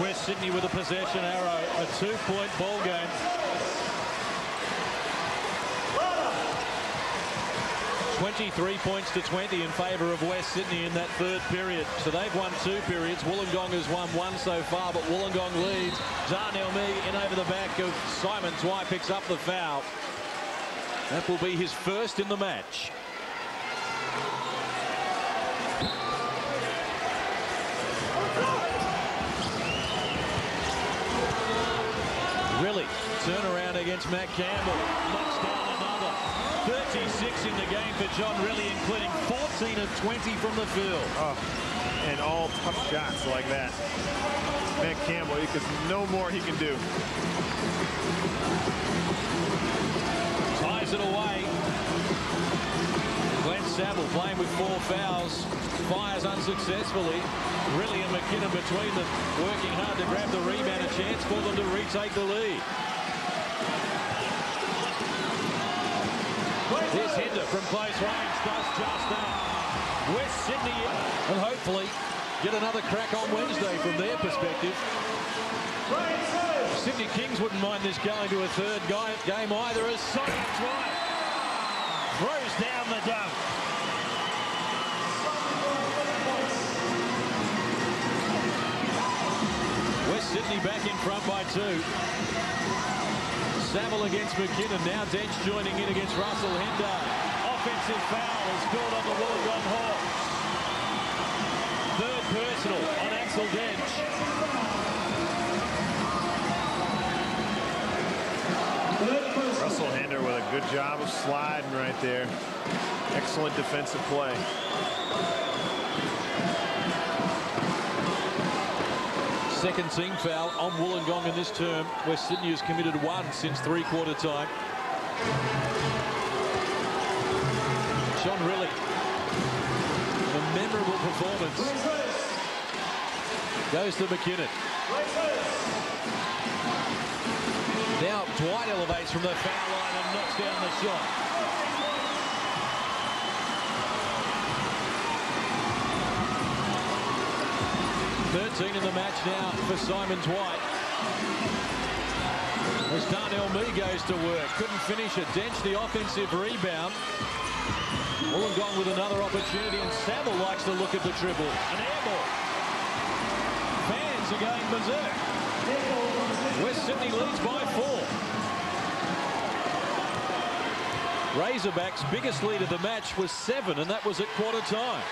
West Sydney with a possession arrow, a two-point ball game. Twenty-three points to 20 in favour of West Sydney in that third period. So they've won two periods. Wollongong has won one so far, but Wollongong leads. Darnell Mee in over the back of Simon Dwight picks up the foul. That will be his first in the match. Rillie, turn around against Matt Campbell. Knocks down another. 36 in the game for John Rillie, including 14 of 20 from the field. Oh, and all tough shots like that. Matt Campbell, because no more he can do. Ties it away. Glenn Saville playing with four fouls. Fires unsuccessfully. Rillie and McKinnon between them working hard to grab the rebound. A chance for them to retake the lead. This Hinder from close range. Does just that. West Sydney and hopefully get another crack on Wednesday from their perspective. Sydney Kings wouldn't mind this going to a third game either as Simon Dwight throws down the dunk. Sydney back in front by two. Saville against McKinnon. Now Dench joining in against Russell Hinder. Offensive foul is called on the Wollongong Hawks. Third personal on Axel Dench. Russell Hinder with a good job of sliding right there. Excellent defensive play. Second team foul on Wollongong in this term, where Sydney has committed one since three-quarter time. John Rillie, a memorable performance. Goes to McKinnon. Now Dwight elevates from the foul line and knocks down the shot. Thirteen in the match now for Simon Dwight. As Darnell Mee goes to work, couldn't finish it. Dench the offensive rebound. Wollongong with another opportunity, and Saville likes to look at the dribble. An air ball. Fans are going berserk. West Sydney leads by four. Razorbacks' biggest lead of the match was seven, and that was at quarter time.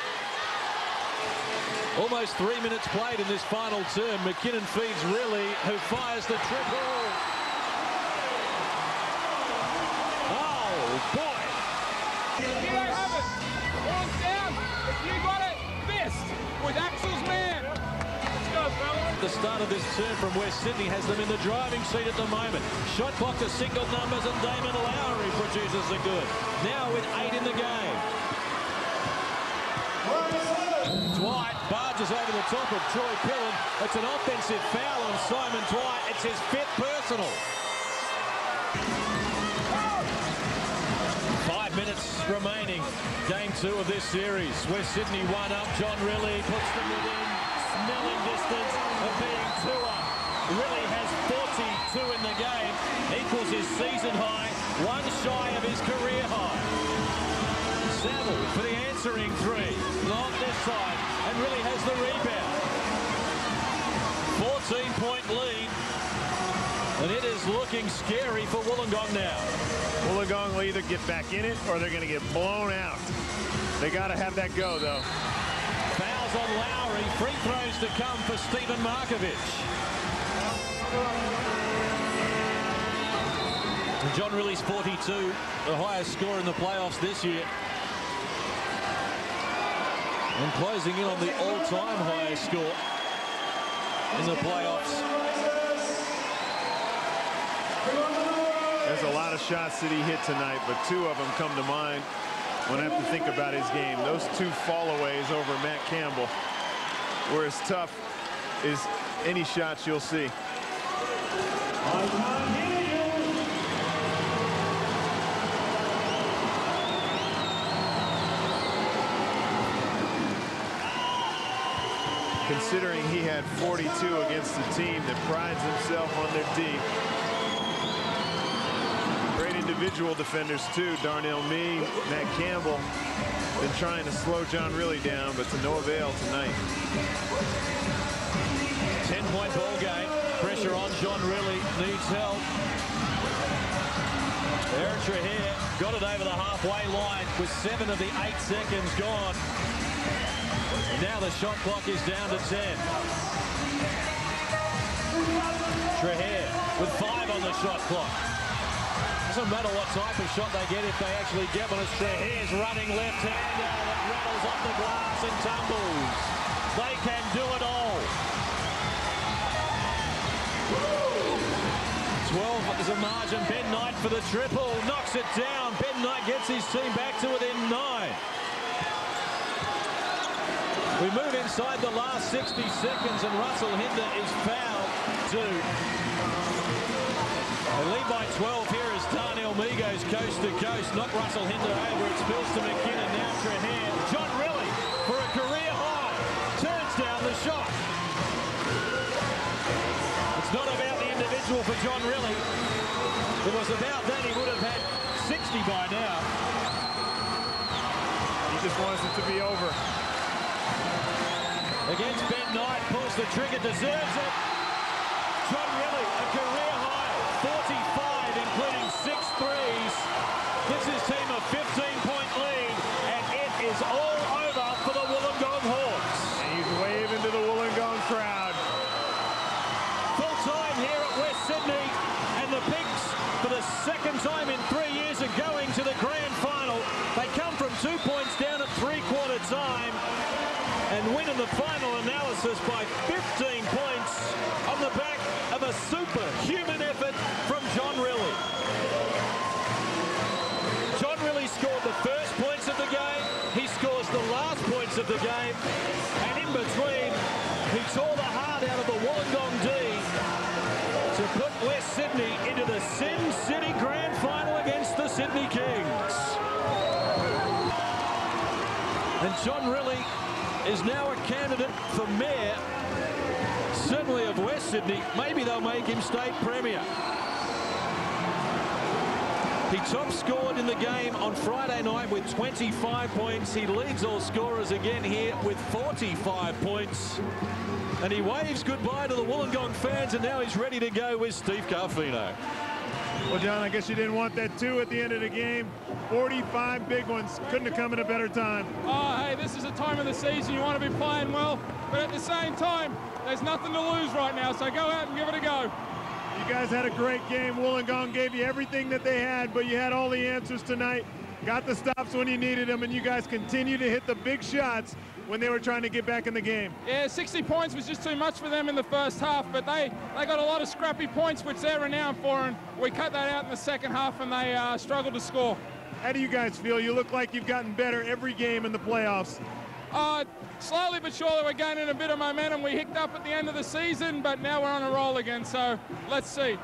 Almost three minutes played in this final term. McKinnon feeds Rillie, who fires the triple. Oh, boy. Here they have it. Ball's down. You got it, missed with Axel's man. Let's go, fellas. The start of this term from West Sydney has them in the driving seat at the moment. Shot clock to single numbers and Damon Lowry produces the good. Now with eight in the game. Dwight barges over the top of Troy Pillen. It's an offensive foul on Simon Dwight. It's his fifth personal. Five minutes remaining. Game two of this series. West Sydney one up. John Rillie puts them within smelling distance of being two up. Rillie has 42 in the game. Equals his season high. One shy of his answering three. Not this time. And Rillie has the rebound. 14-point lead. And it is looking scary for Wollongong now. Wollongong will either get back in it or they're going to get blown out. They got to have that go, though. Fouls on Lowry. Free throws to come for Stephen Markovic. John Rillie's 42, the highest score in the playoffs this year. And closing in on the all-time highest score in the playoffs. There's a lot of shots that he hit tonight, but two of them come to mind when I have to think about his game. Those two fallaways over Matt Campbell were as tough as any shots you'll see. Considering he had 42 against a team that prides himself on their D. Great individual defenders too. Darnell Mee, Matt Campbell been trying to slow John Rillie down, but to no avail tonight. 10-point ball game. Pressure on John Rillie. Needs help. Aaron Trahair got it over the halfway line with seven of the eight seconds gone. Now the shot clock is down to 10. Trahair with five on the shot clock. Doesn't matter what type of shot they get if they actually get one. It's Trahair's running left-hander that rattles off the glass and tumbles. They can do it all. 12 is a margin. Ben Knight for the triple. Knocks it down. Ben Knight gets his team back to within nine. We move inside the last 60 seconds and Russell Hinder is fouled too. They lead by 12 here as Darnell Mee goes coast to coast. Not Russell Hinder over. It spills to McKinnon. Now Trahair. John Rillie for a career high. Turns down the shot. It's not about the individual for John Rillie. If it was about that, he would have had 60 by now. He just wants it to be over. Against Ben Knight, pulls the trigger, deserves it. John Rillie, a career high, 45, including six threes. Gives his team a 15-point lead, and it is all over for the Wollongong Hawks. And he's waving to the Wollongong crowd. Full time here at West Sydney, and the Pigs, for the second time in three years, are going to the grand final. They come from two points down at three-quarter time and win in the final analysis by 15 points on the back of a superhuman effort from John Rillie. John Rillie scored the first points of the game. He scores the last points of the game. And in between, he tore the heart out of the Wollongong D to put West Sydney into the Sin City Grand Final against the Sydney Kings. And John Rillie is now a candidate for mayor, certainly of West Sydney. Maybe they'll make him state premier. He top scored in the game on Friday night with 25 points. He leads all scorers again here with 45 points. And he waves goodbye to the Wollongong fans, and now he's ready to go with Steve Carfino. Well, John, I guess you didn't want that two at the end of the game. 45 big ones. Couldn't have come at a better time. Oh, hey, this is a time of the season you want to be playing well, but at the same time, there's nothing to lose right now, so go out and give it a go. You guys had a great game. Wollongong gave you everything that they had, but you had all the answers tonight. Got the stops when you needed them, and you guys continue to hit the big shots when they were trying to get back in the game. Yeah, 60 points was just too much for them in the first half, but they, they got a lot of scrappy points, which they're renowned for, and we cut that out in the second half, and they uh, struggled to score. How do you guys feel? You look like you've gotten better every game in the playoffs. Uh, slowly but surely we're gaining a bit of momentum. We hicked up at the end of the season, but now we're on a roll again, so let's see.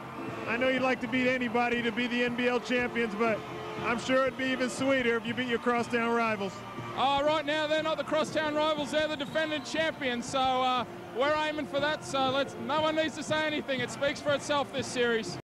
I know you'd like to beat anybody to be the NBL champions, but I'm sure it'd be even sweeter if you beat your crosstown rivals. Uh, right now, they're not the crosstown rivals, they're the defending champions, so uh, we're aiming for that, so let's, no one needs to say anything. It speaks for itself, this series.